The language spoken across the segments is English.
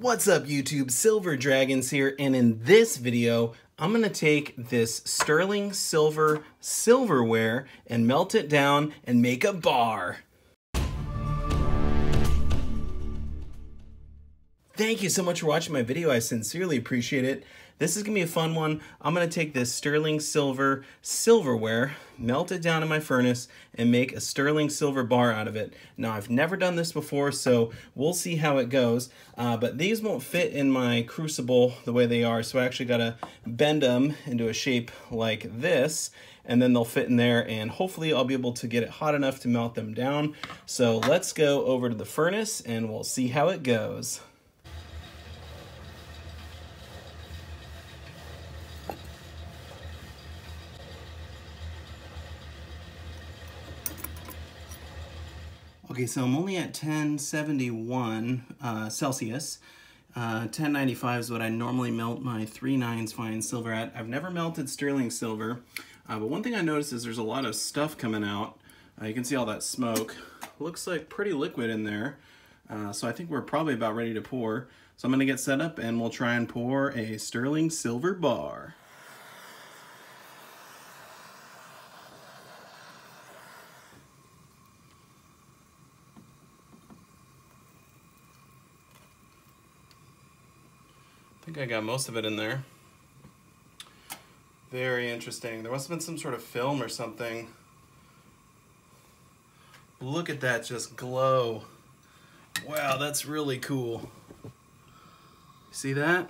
What's up YouTube, Silver Dragons here, and in this video, I'm gonna take this sterling silver silverware and melt it down and make a bar. Thank you so much for watching my video. I sincerely appreciate it. This is gonna be a fun one. I'm gonna take this sterling silver silverware, melt it down in my furnace, and make a sterling silver bar out of it. Now, I've never done this before, so we'll see how it goes. Uh, but these won't fit in my crucible the way they are, so I actually gotta bend them into a shape like this, and then they'll fit in there, and hopefully I'll be able to get it hot enough to melt them down. So let's go over to the furnace, and we'll see how it goes. Okay, so I'm only at 1071 uh, Celsius. Uh, 1095 is what I normally melt my 3 nines fine silver at. I've never melted sterling silver, uh, but one thing I noticed is there's a lot of stuff coming out. Uh, you can see all that smoke. Looks like pretty liquid in there. Uh, so I think we're probably about ready to pour. So I'm gonna get set up and we'll try and pour a sterling silver bar. Think I got most of it in there. Very interesting. There must have been some sort of film or something. Look at that just glow. Wow, that's really cool. See that?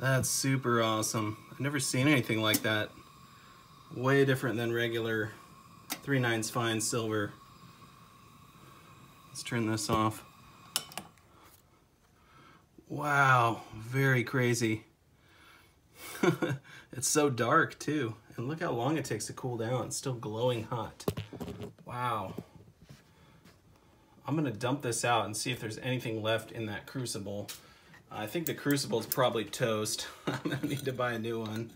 That's super awesome. I've never seen anything like that. Way different than regular 3 nines fine silver. Let's turn this off. Wow, very crazy. it's so dark too. And look how long it takes to cool down. It's still glowing hot. Wow. I'm gonna dump this out and see if there's anything left in that crucible. I think the crucible is probably toast. I'm gonna need to buy a new one.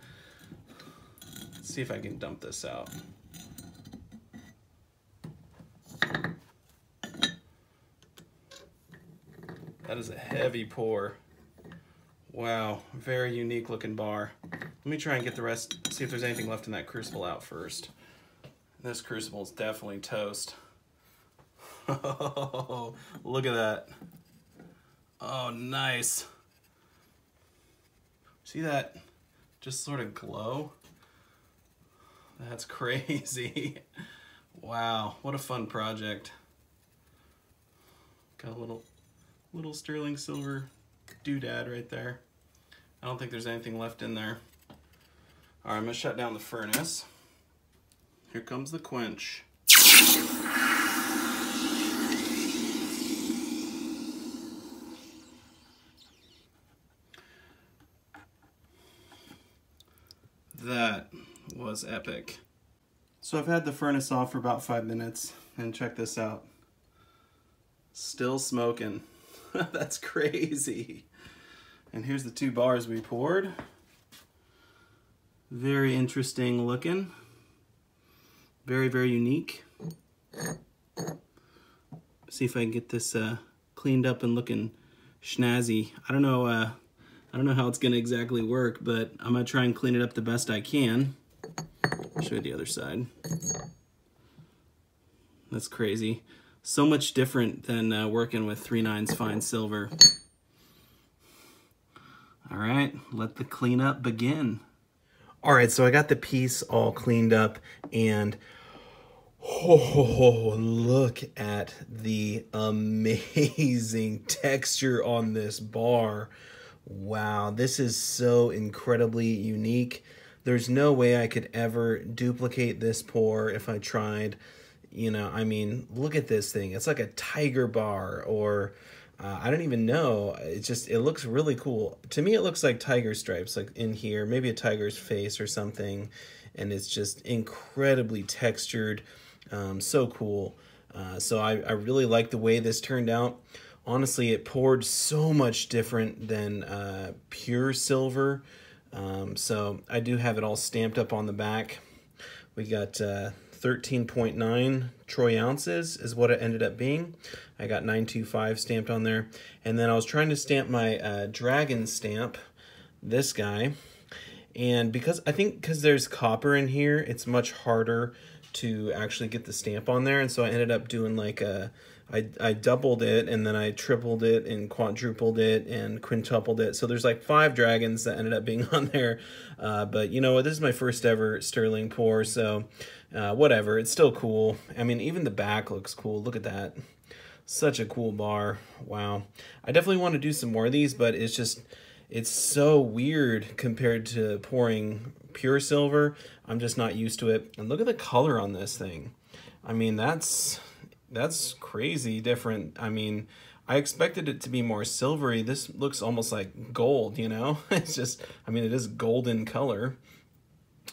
Let's see if I can dump this out. That is a heavy pour. Wow, very unique looking bar. Let me try and get the rest, see if there's anything left in that crucible out first. This crucible is definitely toast. Oh, look at that. Oh, nice. See that just sort of glow? That's crazy. wow, what a fun project. Got a little little sterling silver doodad right there. I don't think there's anything left in there. All right, I'm gonna shut down the furnace. Here comes the quench. That was epic. So I've had the furnace off for about five minutes and check this out. Still smoking. That's crazy. And here's the two bars we poured. Very interesting looking. Very, very unique. See if I can get this uh, cleaned up and looking snazzy. I don't know uh, I don't know how it's gonna exactly work, but I'm gonna try and clean it up the best I can. Show you the other side. That's crazy so much different than uh, working with 3 nines fine silver. All right, let the cleanup begin. All right, so I got the piece all cleaned up and oh, look at the amazing texture on this bar. Wow, this is so incredibly unique. There's no way I could ever duplicate this pour if I tried. You know, I mean, look at this thing. It's like a tiger bar or uh, I don't even know. It just it looks really cool. To me, it looks like tiger stripes, like in here, maybe a tiger's face or something, and it's just incredibly textured. Um, so cool. Uh, so I, I really like the way this turned out. Honestly, it poured so much different than uh, pure silver. Um, so I do have it all stamped up on the back. We got uh, 13.9 troy ounces is what it ended up being. I got 925 stamped on there. And then I was trying to stamp my uh, dragon stamp, this guy. And because I think because there's copper in here, it's much harder to actually get the stamp on there. And so I ended up doing like a, I, I doubled it and then I tripled it and quadrupled it and quintupled it. So there's like five dragons that ended up being on there. Uh, but you know what? This is my first ever sterling pour. So uh, whatever. It's still cool. I mean, even the back looks cool. Look at that. Such a cool bar. Wow. I definitely want to do some more of these, but it's just, it's so weird compared to pouring pure silver. I'm just not used to it. And look at the color on this thing. I mean, that's that's crazy different. I mean, I expected it to be more silvery. This looks almost like gold, you know? it's just, I mean, it is golden color.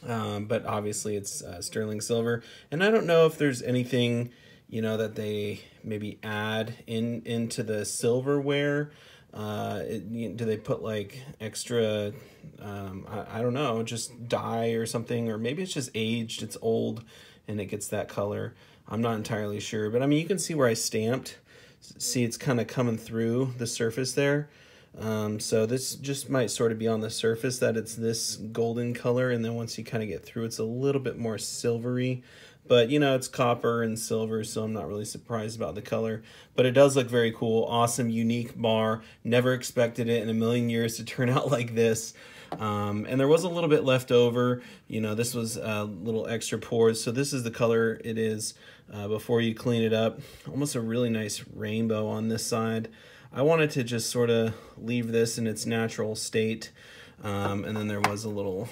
Um, but obviously it's uh, sterling silver. And I don't know if there's anything, you know, that they maybe add in into the silverware. Uh, it, do they put like extra, um, I, I don't know, just dye or something, or maybe it's just aged, it's old, and it gets that color. I'm not entirely sure, but I mean, you can see where I stamped. See, it's kind of coming through the surface there. Um, so this just might sort of be on the surface that it's this golden color, and then once you kind of get through, it's a little bit more silvery. But, you know, it's copper and silver, so I'm not really surprised about the color. But it does look very cool. Awesome, unique bar. Never expected it in a million years to turn out like this. Um, and there was a little bit left over. You know, this was a little extra pours. So this is the color it is uh, before you clean it up. Almost a really nice rainbow on this side. I wanted to just sort of leave this in its natural state. Um, and then there was a little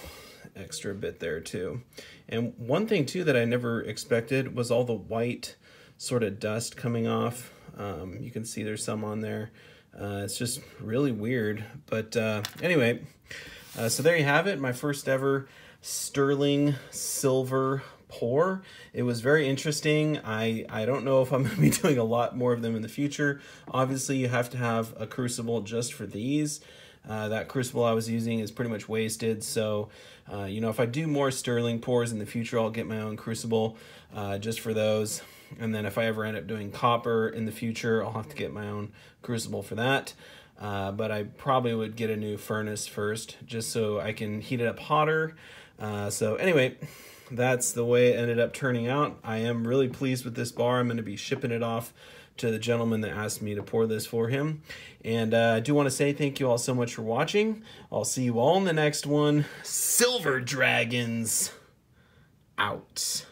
extra bit there too. And one thing too that I never expected was all the white sort of dust coming off. Um, you can see there's some on there. Uh, it's just really weird. But uh, anyway, uh, so there you have it, my first ever sterling silver pour. It was very interesting. I, I don't know if I'm going to be doing a lot more of them in the future. Obviously, you have to have a crucible just for these. Uh, that crucible I was using is pretty much wasted, so uh, you know if I do more sterling pours in the future, I'll get my own crucible uh, just for those. And then if I ever end up doing copper in the future, I'll have to get my own crucible for that. Uh, but I probably would get a new furnace first just so I can heat it up hotter. Uh, so anyway, that's the way it ended up turning out. I am really pleased with this bar. I'm going to be shipping it off to the gentleman that asked me to pour this for him. And uh, I do want to say thank you all so much for watching. I'll see you all in the next one. Silver Dragons out.